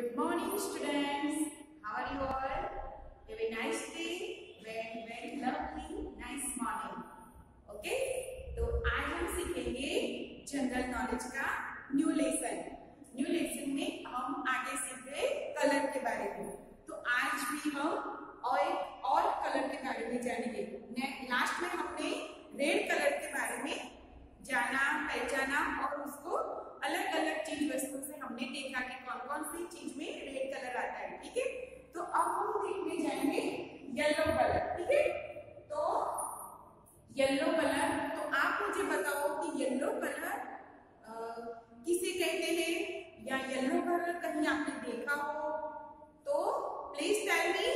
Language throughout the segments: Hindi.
Good morning, students. How are you all? Have a nice day. Very, very lovely, nice morning. Okay? तो आज हम सीखेंगे जनरल नॉलेज का न्यू लेसन न्यू लेसन में हम आगे सीखे कलर के बारे में तो आज भी हम और एक और कलर के बारे में जानेंगे लास्ट में हमने रेड कलर के बारे में जाना पहचाना और उसको अलग अलग चीज़ वस्तु से देखा कि कौन कौन सी चीज़ में रेड कलर आता है, ठीक है? तो अब हम देखने जाएँगे येलो कलर ठीक है? तो येलो कलर तो आप मुझे बताओ कि येलो कलर किसे कहते हैं? या येलो कलर कहीं आपने देखा हो? तो प्लीज़ टेल मी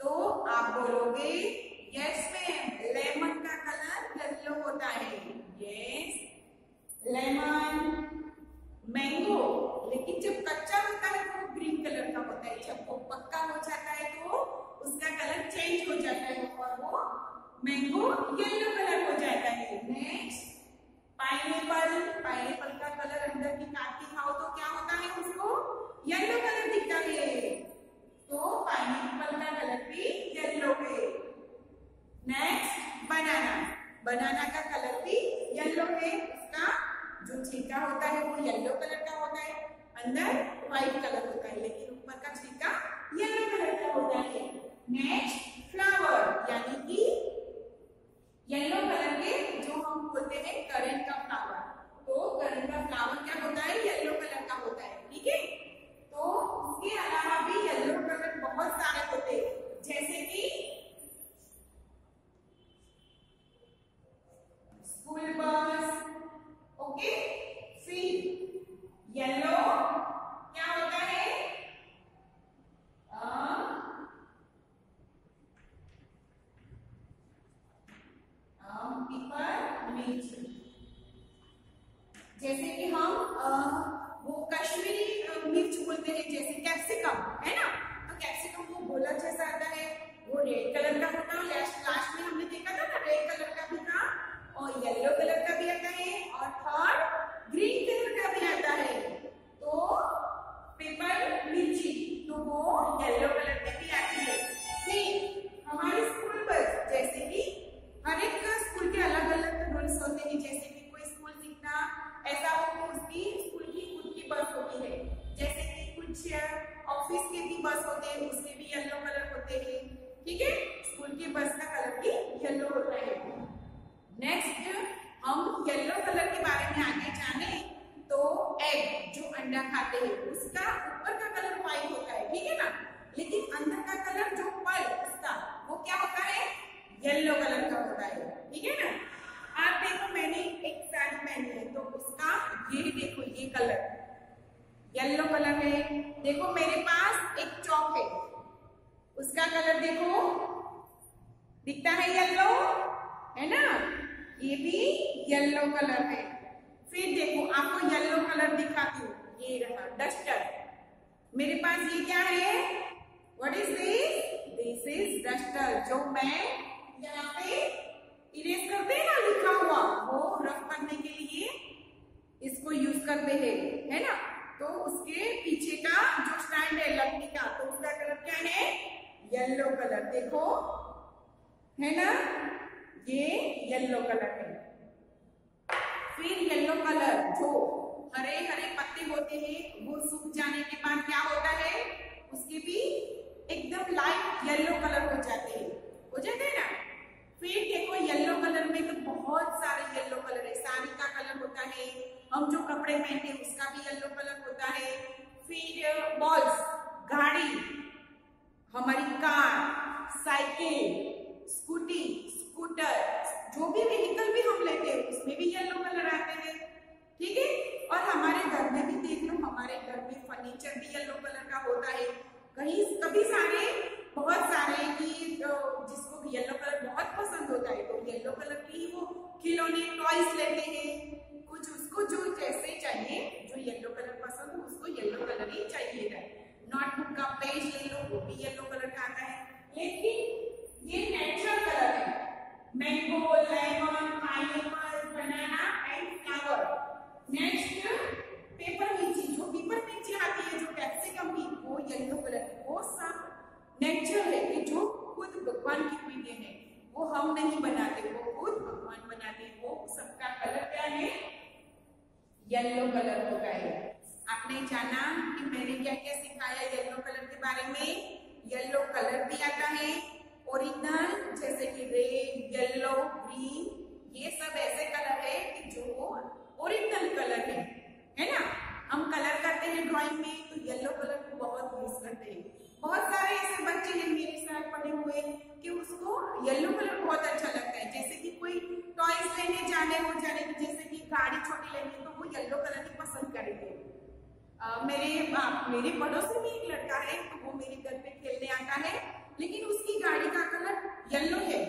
तो आप बोलोगे यस मैम लेमन का कलर येलो होता है यस लेमन मैंगो लेकिन जब कच्चा होता है तो वो ग्रीन कलर का होता है जब वो पक्का हो जाता है तो उसका कलर चेंज हो जाता है और वो मैंगो येलो कलर हो जाता है नेक्स्ट पाइनएप्पल पाइनएप्पल का कलर अंदर की काट खाओ तो क्या होता है उसको? येलो कलर दिखता है तो पाइनएप्पल का कलर भी येलो है। नेक्स्ट बनाना बनाना का कलर भी येलो है। उसका जो छिलका होता है वो येलो कलर का होता है। अंदर व्हाइट कलर होता है, लेकिन ऊपर का छिलका येलो कलर का होता है। नेक्स्ट फ्लावर यानी कि येलो कलर के जो हम बोलते हैं करेंट का फ्लावर तो करेंट का फ्लावर क्या होता है? येलो कलर का होता है, ठीक है? तो उसके अलावा भी येलो कलर बहुत सारे होते हैं, जैसे कि स्कूल बस ओके सी येलो क्या होता है? पीपर मिर्च जैसे कि उसका कलर देखो। दिखता है येलो है ना? ये भी येलो कलर है। फिर देखो, आपको येलो कलर दिखाती हूँ। ये रहा डस्टर मेरे पास ये क्या है? What is this this is duster जो मैं यहाँ पे इरेज करते हैं ना लिखा हुआ, वो रफ करने के लिए इसको यूज़ करते हैं, है ना? तो उसके पीछे का जो स्टैंड है, लकड़ी का तो उसका कलर क्या है? येलो कलर देखो। है ना? ये येलो कलर है। फिर येलो कलर जो हरे हरे पत्ते होते हैं, वो सूख जाने के बाद क्या होता है? उसके भी एकदम लाइट येलो कलर हो जाते हैं। हो जाते हैं ना? फिर देखो येलो कलर में तो बहुत सारे येलो कलर है। साड़ी का कलर होता है, हम जो कपड़े पहनते हैं, उसका भी येलो कलर होता है। फिर बॉल्स गाड़ी साइकिल, स्कूटी, स्कूटर, जो भी व्हीकल भी हम लेते हैं, उसमें भी येलो कलर आते हैं, ठीक है? और हमारे घर में भी देख लो, हमारे घर में फर्नीचर भी येलो कलर का होता है। कहीं कभी सारे, बहुत सारे कि जिसको येलो कलर बहुत पसंद होता है तो येलो कलर की वो खिलौने टॉयज लेते हैं। कुछ उसको जो जैसे चाहिए, जो येलो कलर पसंद हो, उसको नेचर है कि जो खुद भगवान की पीने है। वो हम नहीं बनाते, वो खुद भगवान बनाते। वो सबका कलर क्या है? येलो कलर होता है। आपने जाना कि मैंने क्या क्या सिखाया येलो कलर के बारे में? येलो कलर भी आता है। ओरिजिनल जैसे कि रेड येलो ग्रीन ये सब ऐसे कलर है कि जो ओरिजिनल कलर है। येलो कलर बहुत अच्छा लगता है। जैसे कि कोई टॉयज लेने जाने हो, जाने की जैसे कि गाड़ी छोटी लेनी तो वो येलो कलर ही पसंद करेंगे। मेरे मेरे पड़ोसी में एक लड़का है तो वो मेरे घर पे खेलने आता है, लेकिन उसकी गाड़ी का कलर येलो है।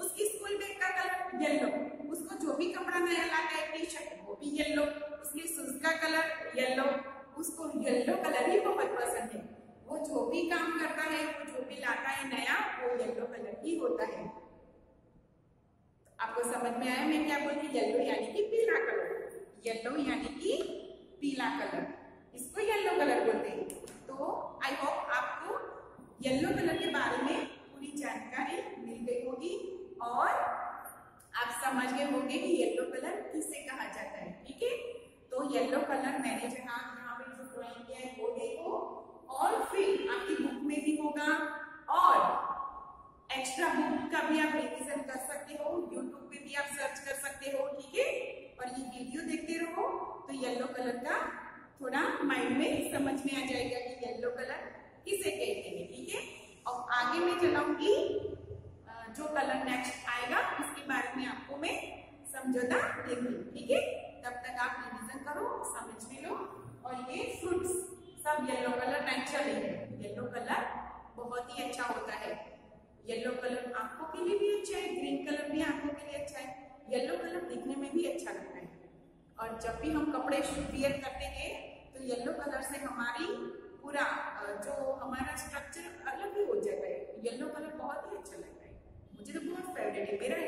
उसकी स्कूल बैग का कलर येलो उसको जो भी कपड़ा नया लाता है टी शर्ट वो भी येलो उसके शूज़ का कलर येलो उसको येलो कलर ही बहुत पसंद है। वो जो भी काम करता है, वो जो भी लाता है नया, वो येलो कलर ही होता है। आपको समझ में आया मैं क्या बोलती येलो यानी कि पीला कलर येलो यानी कि पीला कलर इसको येलो कलर बोलते हैं। तो आई होप आपको येलो कलर के बारे में पूरी जानकारी मिल गई होगी और आप समझ गए होंगे कि येलो कलर किसे कहा जाता है। ठीक है? तो येलो कलर मैंने जहाँ यहाँ पे जो ड्रॉइंग किया है, वो देखो। और फिर आपकी बुक में भी होगा। और एक्स्ट्रा बुक का भी आप रिविजन कर सकते हो यूट्यूब पे भी आप सर्च कर सकते हो, ठीक है? और ये वीडियो देखते रहो तो येलो कलर का थोड़ा माइंड में समझ में आ जाएगा कि येलो कलर किसे कहते हैं, ठीक है? और आगे मैं चलाऊँगी जो कलर नेक्स्ट आएगा, उसके बारे में आपको मैं समझौता देंगी, ठीक है? तब तक आप रिविजन करो, समझ भी लो। और ये फ्रूट्स सब येलो कलर नेचुरल है येलो कलर बहुत ही अच्छा होता है। येलो कलर आँखों के लिए भी अच्छा है ग्रीन कलर भी आँखों के लिए अच्छा है। येलो कलर दिखने में भी अच्छा लगता है। और जब भी हम कपड़े वियर करते हैं तो येलो कलर से हमारी पूरा जो हमारा स्ट्रक्चर अलग ही हो जाता है। येलो कलर बहुत ही अच्छा लगता है। मुझे तो बहुत फेवरेट है। मेरा